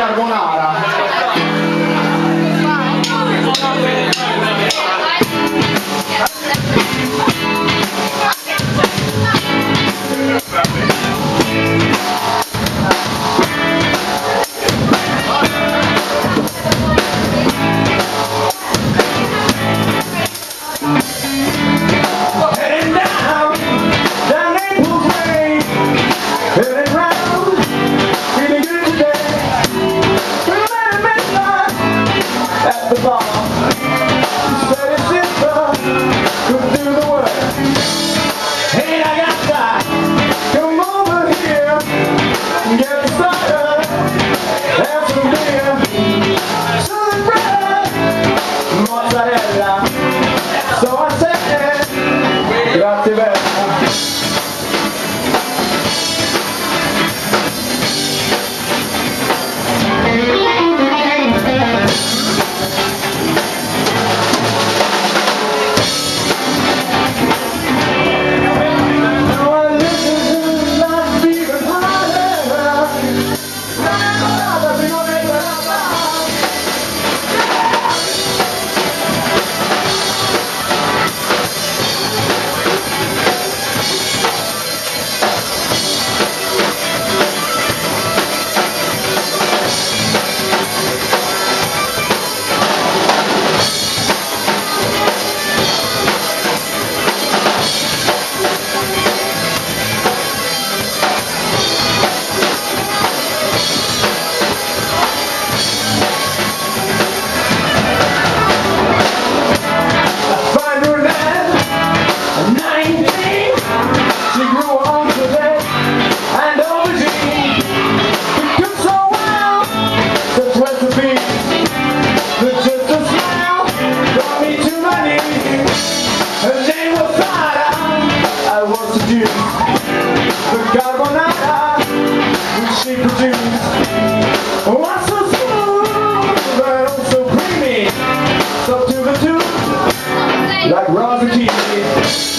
carbonara Like Rosa Keys.